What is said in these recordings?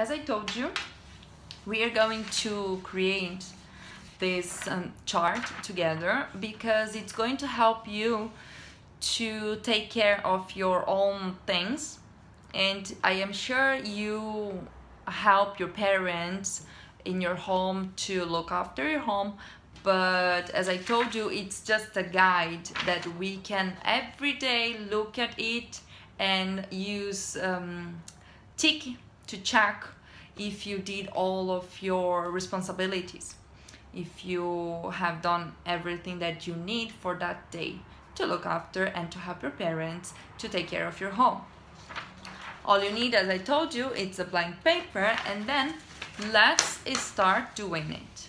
as I told you, we are going to create this um, chart together because it's going to help you to take care of your own things. And I am sure you help your parents in your home to look after your home. But as I told you it's just a guide that we can every day look at it and use um, tick to check if you did all of your responsibilities if you have done everything that you need for that day to look after and to help your parents to take care of your home. All you need as I told you it's a blank paper and then let's start doing it.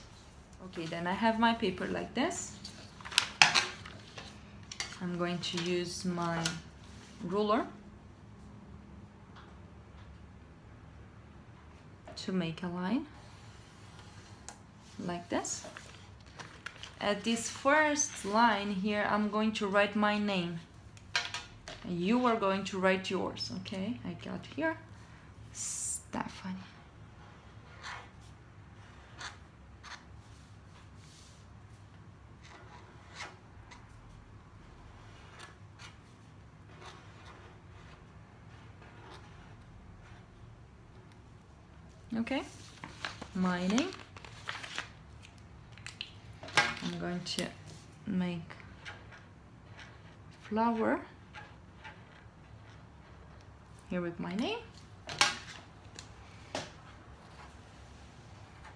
Okay then I have my paper like this. I'm going to use my ruler to make a line like this. At this first line here I'm going to write my name. You are going to write yours okay? I got here. Stefani okay. Mining. I'm going to make flower here with my name.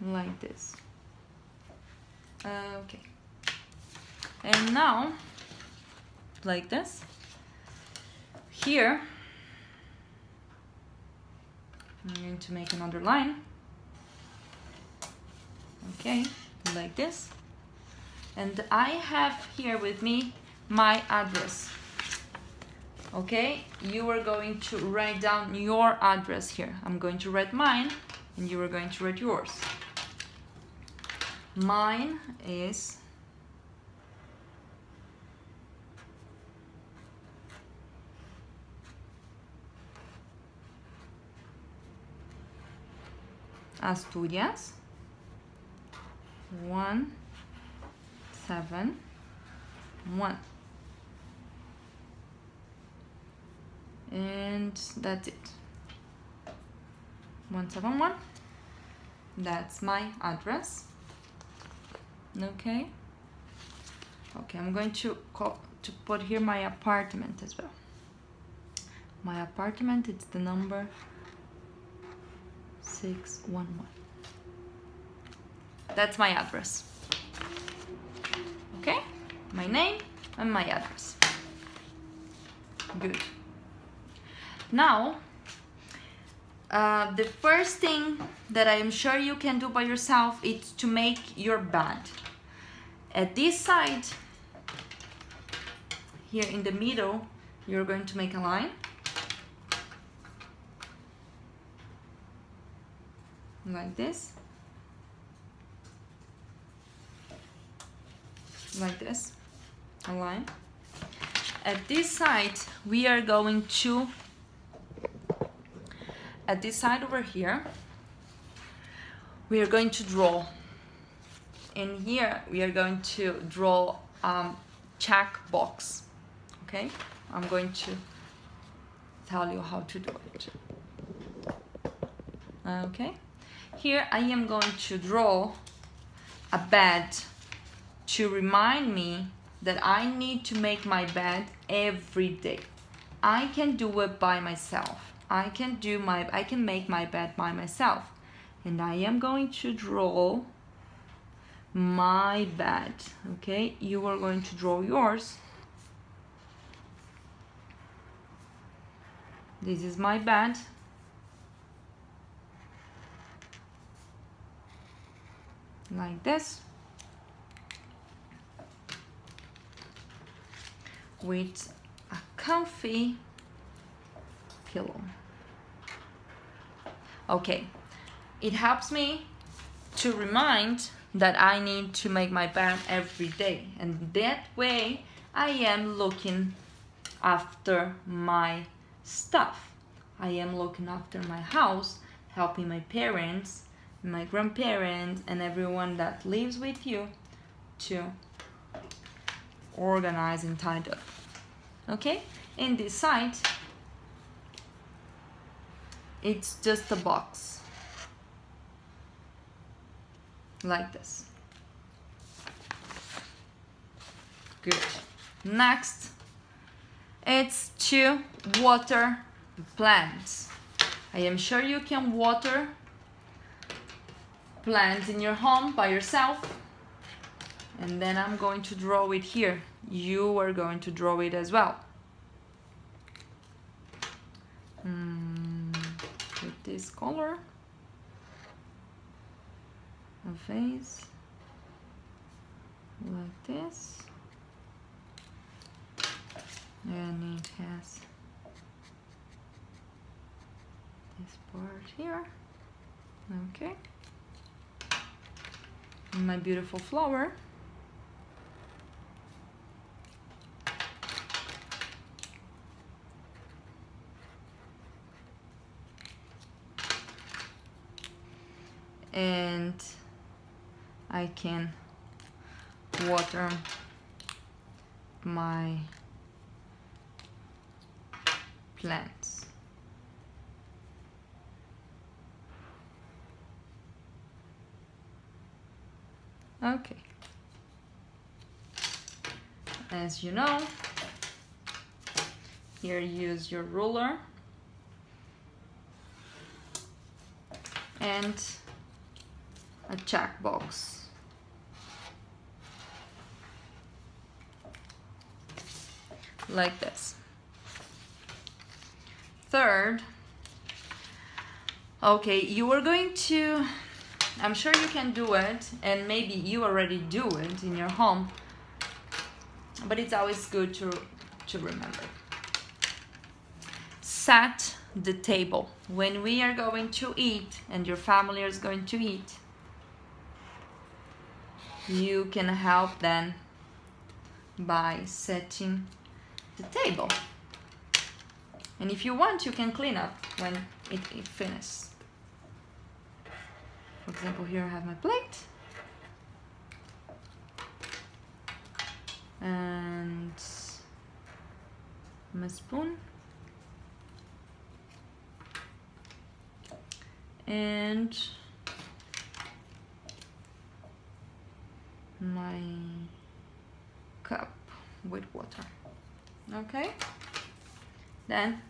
Like this. Okay. And now like this. Here I'm going to make another line. Okay like this. And I have here with me my address. Okay you are going to write down your address here. I'm going to write mine and you are going to write yours. Mine is Asturias. One seven one. And that's it. 171 that's my address. Okay. Okay I'm going to call to put here my apartment as well. My apartment it's the number 611 that's my address. Okay? My name and my address. Good. Now, uh, the first thing that I am sure you can do by yourself is to make your bed. At this side, here in the middle, you're going to make a line. Like this. Like this, a line. At this side, we are going to at this side over here we are going to draw. In here we are going to draw um, check box. Okay? I'm going to tell you how to do it. Okay here I am going to draw a bed to remind me that I need to make my bed every day. I can do it by myself. I can do my I can make my bed by myself. And I am going to draw my bed. Okay you are going to draw yours. This is my bed like this with a comfy pillow. Okay, it helps me to remind that I need to make my bed every day and that way I am looking after my stuff. I am looking after my house, helping my parents, my grandparents, and everyone that lives with you to organize and tidy up. Okay? In this side, it's just a box like this. Good. Next, it's to water plants. I am sure you can water plants in your home by yourself. And then I'm going to draw it here. You are going to draw it as well. Mm, with this color. A vase. Like this and it has this part here okay my beautiful flower and I can water my plants. Okay. As you know, here use your ruler and a check box. Like this third, okay, you are going to, I'm sure you can do it, and maybe you already do it in your home, but it's always good to, to remember. Set the table. When we are going to eat, and your family is going to eat, you can help them by setting the table. And if you want, you can clean up when it, it finishes. For example, here I have my plate. And my spoon. And my cup with water. Okay? then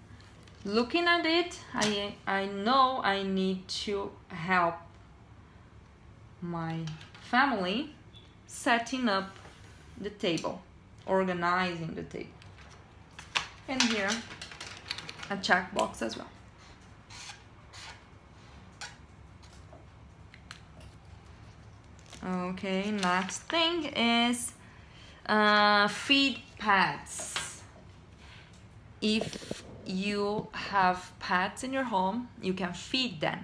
looking at it I, I know I need to help my family setting up the table organizing the table and here a checkbox as well okay next thing is uh, feed pets. if you have pets in your home, you can feed them.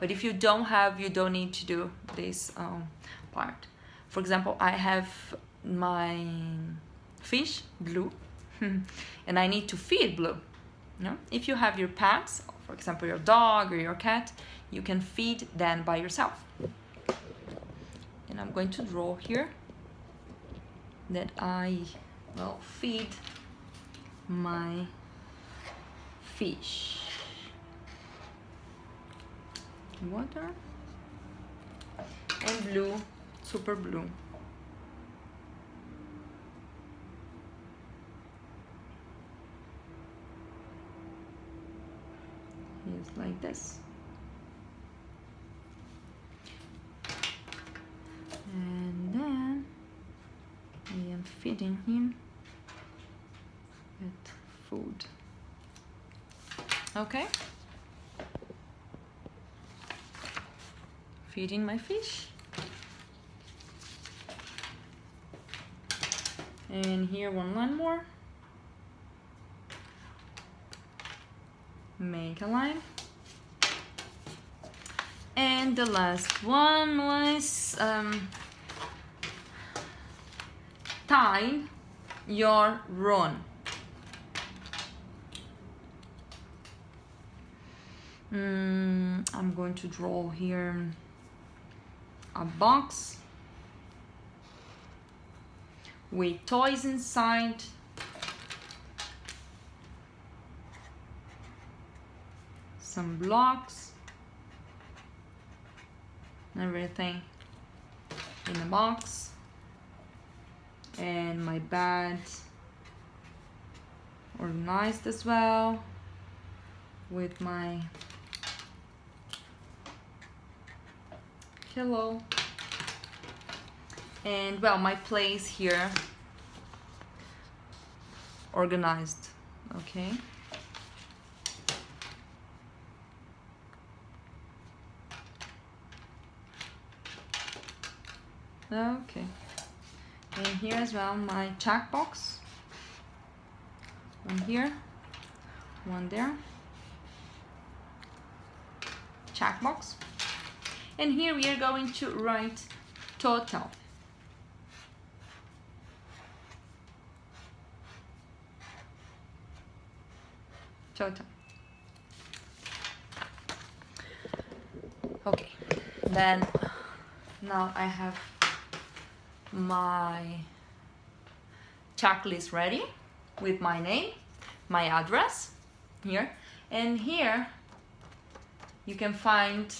But if you don't have, you don't need to do this um, part. For example, I have my fish, Blue, and I need to feed Blue. You know? If you have your pets, for example, your dog or your cat, you can feed them by yourself. And I'm going to draw here that I will feed my fish water and blue super blue It's like this and then I am feeding him with food. Okay? Feeding my fish. And here one line more. Make a line. And the last one was um, tie your run. mm, I'm going to draw here a box with toys inside. Some blocks everything in the box. And my bed organized as well with my pillow and well my place here organized okay? Okay. And here as well my chalk box. One here one there. Chalk box and here we are going to write total. Total. Okay then now I have my checklist ready with my name, my address here, and here you can find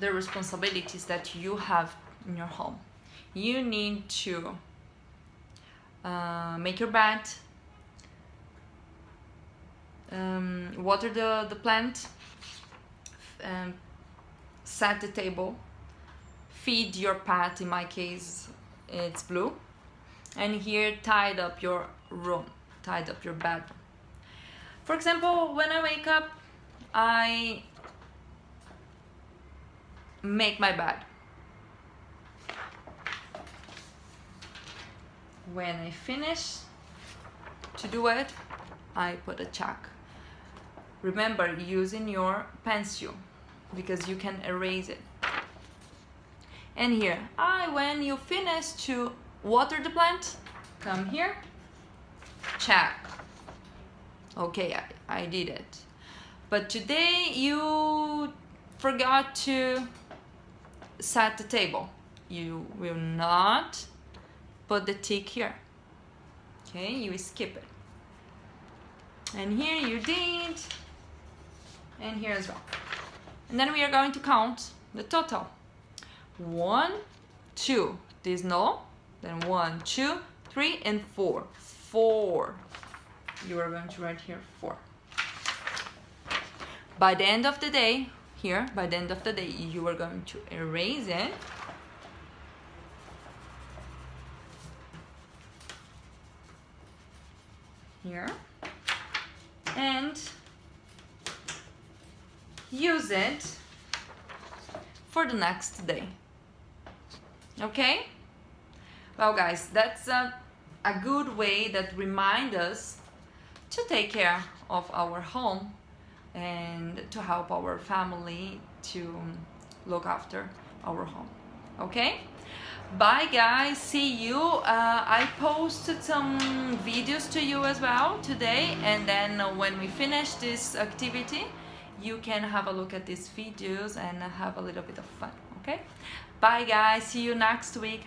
the responsibilities that you have in your home. You need to uh, make your bed, um, water the, the plant, um, set the table, feed your pet, in my case it's blue, and here tied up your room, tied up your bedroom. For example, when I wake up, I make my bed. When I finish to do it, I put a check. Remember using your pencil because you can erase it. And here, I when you finish to water the plant, come here, check. Okay, I, I did it. But today you forgot to set the table. You will not put the tick here. Okay, you skip it. And here you did, and here as well. And then we are going to count the total. One, two, this no, then one, two, three, and four. Four. You are going to write here four. By the end of the day, here, by the end of the day, you are going to erase it. Here. And use it for the next day. Okay? Well guys, that's a, a good way that remind us to take care of our home and to help our family to look after our home. Okay? Bye guys, see you. Uh, I posted some videos to you as well today and then when we finish this activity, you can have a look at these videos and have a little bit of fun okay bye guys see you next week